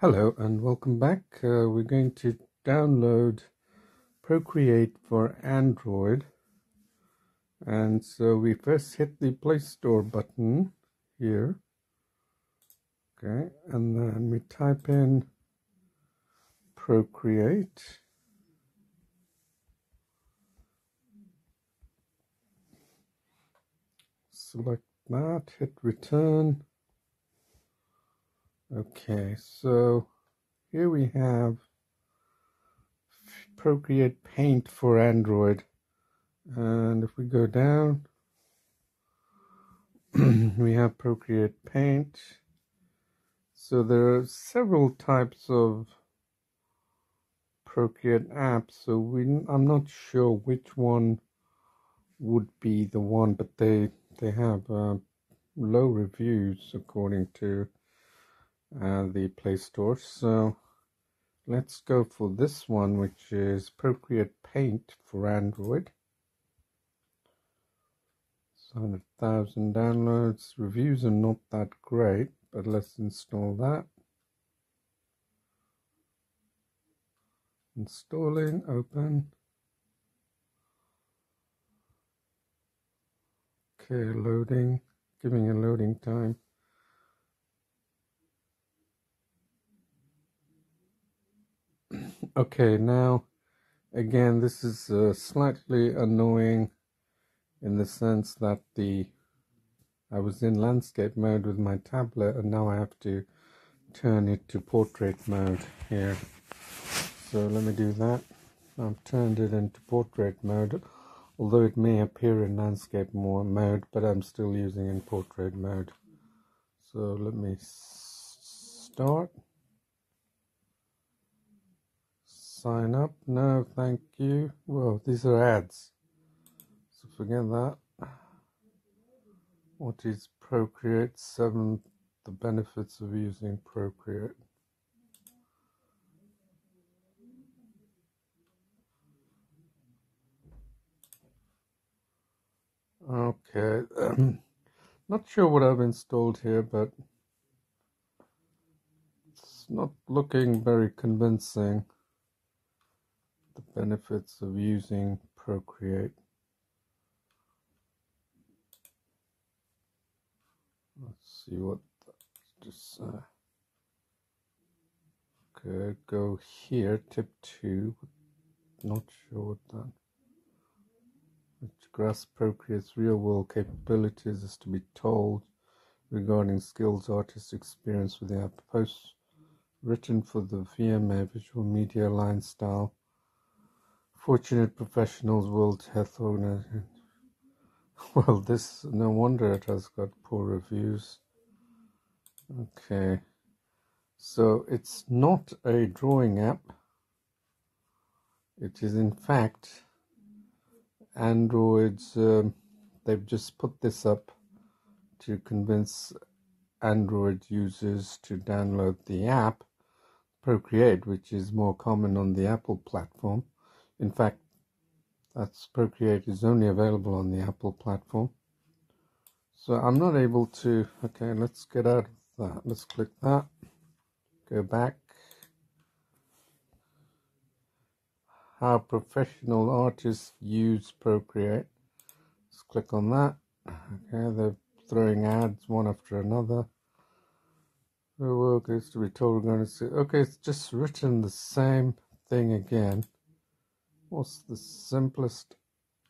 Hello and welcome back. Uh, we're going to download Procreate for Android. And so we first hit the Play Store button here. Okay, and then we type in Procreate. Select that, hit return. Okay, so here we have Procreate Paint for Android. And if we go down, we have Procreate Paint. So there are several types of Procreate apps. So we, I'm not sure which one would be the one, but they they have uh, low reviews according to uh, the Play Store. So let's go for this one, which is Procreate Paint for Android. So 100,000 downloads. Reviews are not that great, but let's install that. Installing, open. Okay, loading, giving a loading time. Okay, now again, this is uh, slightly annoying in the sense that the I was in landscape mode with my tablet and now I have to turn it to portrait mode here. So let me do that. I've turned it into portrait mode, although it may appear in landscape more mode, but I'm still using in portrait mode. So let me start. Sign up. No, thank you. Well, these are ads. So forget that. What is Procreate? Seven, the benefits of using Procreate. Okay, um, not sure what I've installed here, but it's not looking very convincing the benefits of using Procreate. Let's see what just okay go here tip two. Not sure what that which grasp Procreate's real world capabilities is to be told regarding skills artist experience with the app. Post written for the VMA Visual Media Line style Fortunate Professionals World Health Organization. Well, this, no wonder it has got poor reviews. Okay. So it's not a drawing app. It is, in fact, Android's. Um, they've just put this up to convince Android users to download the app Procreate, which is more common on the Apple platform. In fact, that's Procreate is only available on the Apple platform. So I'm not able to, okay, let's get out of that. Let's click that, go back. How professional artists use Procreate. Let's click on that. Okay, they're throwing ads one after another. The work is to be told we're going to see. Okay, it's just written the same thing again. What's the simplest?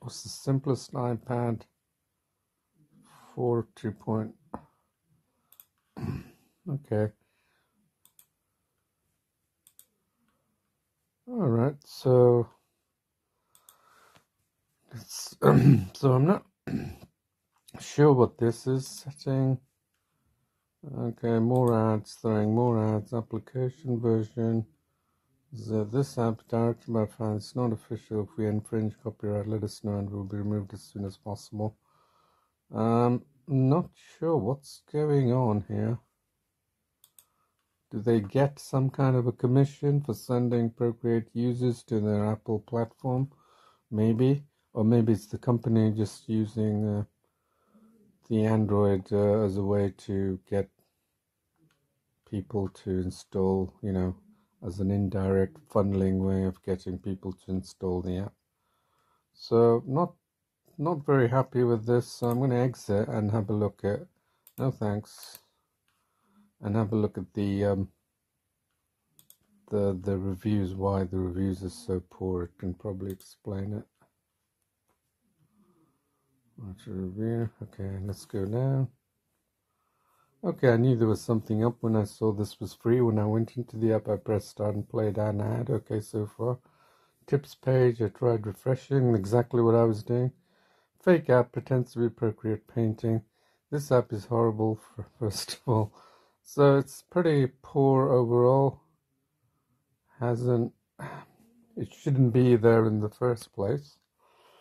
What's the simplest iPad for two point? okay. All right. So it's so I'm not sure what this is setting. Okay, more ads, throwing more ads, application version. This app directed by fans is not official. If we infringe copyright, let us know and we'll be removed as soon as possible. Um, not sure what's going on here. Do they get some kind of a commission for sending Procreate users to their Apple platform? Maybe. Or maybe it's the company just using uh, the Android uh, as a way to get people to install, you know, as an indirect funneling way of getting people to install the app. So not not very happy with this, so I'm going to exit and have a look at. No thanks. And have a look at the um, the the reviews. Why the reviews are so poor? It can probably explain it. Watch a review. Okay, let's go down. Okay, I knew there was something up when I saw this was free. When I went into the app, I pressed start and played an ad. Okay, so far. Tips page, I tried refreshing, exactly what I was doing. Fake app pretends to be Procreate painting. This app is horrible, for, first of all. So it's pretty poor overall. Hasn't, it shouldn't be there in the first place.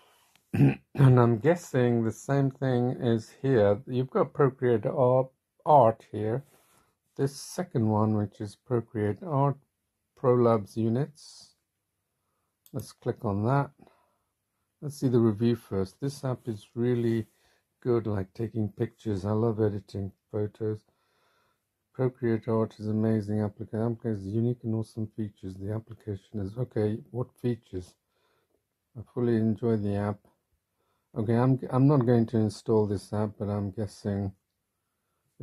and I'm guessing the same thing is here. You've got Procreate Art here. This second one, which is Procreate Art, ProLabs units. Let's click on that. Let's see the review first. This app is really good, like taking pictures. I love editing photos. Procreate Art is amazing application. Is unique and awesome features. The application is okay. What features? I fully enjoy the app. Okay, I'm I'm not going to install this app, but I'm guessing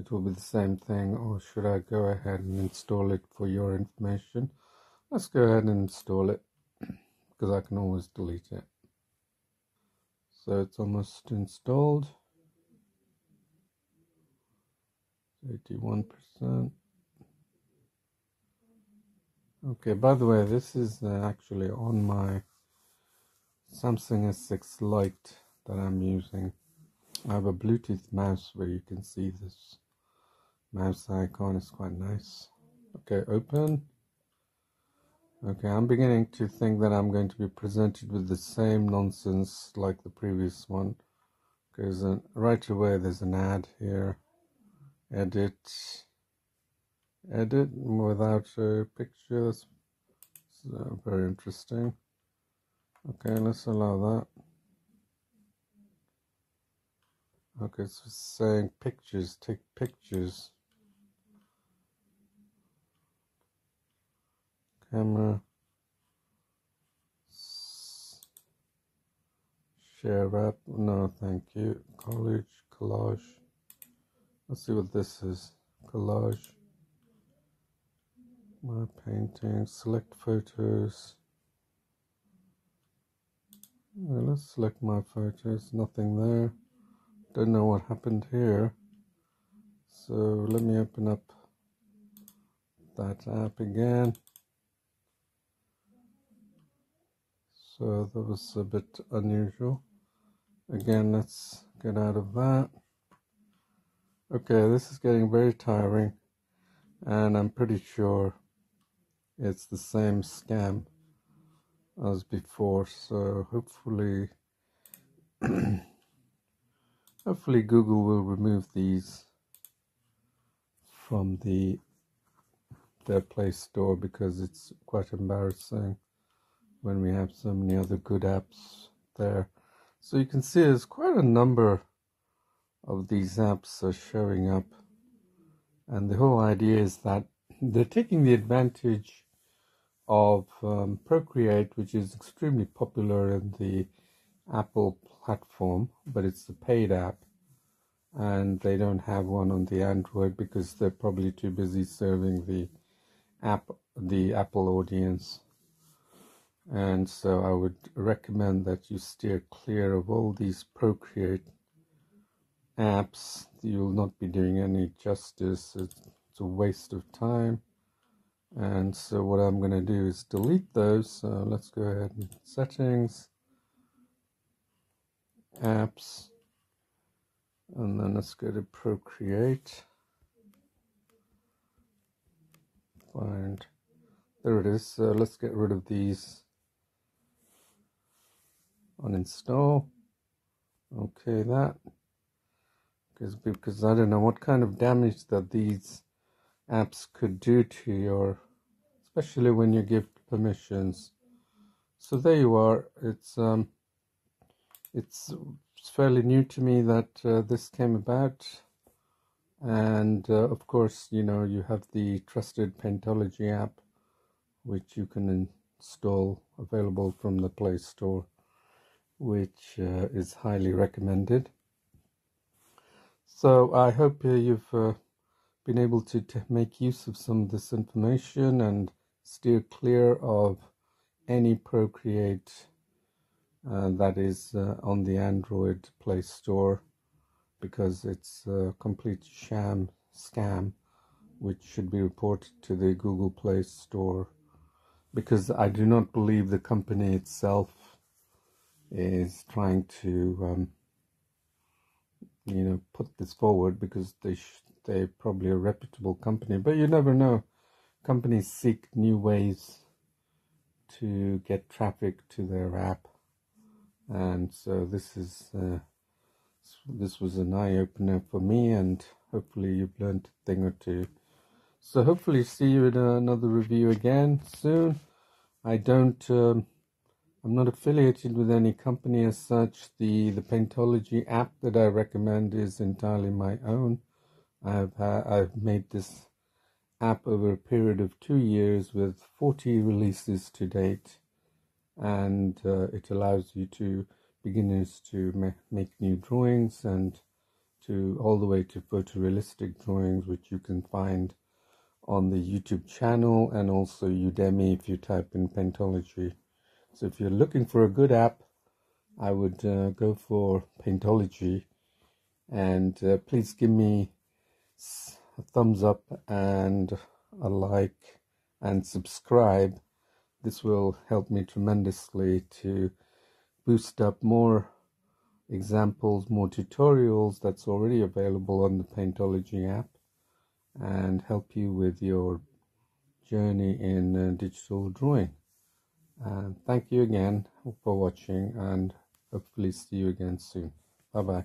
it will be the same thing. Or should I go ahead and install it for your information? Let's go ahead and install it because I can always delete it. So it's almost installed. 81%. Okay, by the way, this is uh, actually on my Samsung S6 Lite that I'm using. I have a Bluetooth mouse where you can see this mouse icon. is quite nice. Okay, open. Okay, I'm beginning to think that I'm going to be presented with the same nonsense like the previous one. Because right away there's an ad here. Edit. Edit without a picture. That's uh, very interesting. Okay, let's allow that. Okay, it's saying pictures, take pictures. Camera. Share app no thank you. Collage collage. Let's see what this is. Collage. My painting. Select photos. Well, let's select my photos. Nothing there. Don't know what happened here. So let me open up that app again So that was a bit unusual. Again, let's get out of that. Okay, this is getting very tiring, and I'm pretty sure it's the same scam as before. So hopefully, hopefully Google will remove these from the their Play Store because it's quite embarrassing when we have so many other good apps there. So you can see there's quite a number of these apps are showing up. And the whole idea is that they're taking the advantage of um, Procreate, which is extremely popular in the Apple platform, but it's a paid app. And they don't have one on the Android because they're probably too busy serving the app, the Apple audience and so I would recommend that you steer clear of all these Procreate apps. You'll not be doing any justice. It's, a waste of time. And so what I'm going to do is delete those. So let's go ahead and settings, apps, and then let's go to Procreate. Find, there it is. So let's get rid of these uninstall. Okay that. Because because I don't know what kind of damage that these apps could do to your especially when you give permissions. So there you are. It's um it's, it's fairly new to me that uh, this came about. And uh, of course you know you have the trusted paintology app which you can install available from the play store which uh, is highly recommended. So i hope uh, you've uh, been able to make use of some of this information and steer clear of any procreate uh, that is uh, on the android play store because it's a complete sham scam which should be reported to the Google Play Store. Because I do not believe the company itself is trying to um, you know put this forward because they they're probably a reputable company but you never know companies seek new ways to get traffic to their app and so this is uh, this was an eye opener for me, and hopefully you've learned a thing or two. So hopefully see you in another review again soon. I don't, um, I'm not affiliated with any company as such. The the Paintology app that I recommend is entirely my own. I've ha- I've made this app over a period of two years with 40 releases to date, and uh, it allows you to beginners to ma- make new drawings and to all the way to photorealistic drawings, which you can find on the YouTube channel and also Udemy if you type in Paintology. So if you're looking for a good app, I would uh, go for Paintology. And uh, please give me a thumbs up and a like and subscribe. This will help me tremendously to boost up more examples, more tutorials that's already available on the Paintology app and help you with your journey in uh, digital drawing. And thank you again for watching and hopefully see you again soon. Bye bye.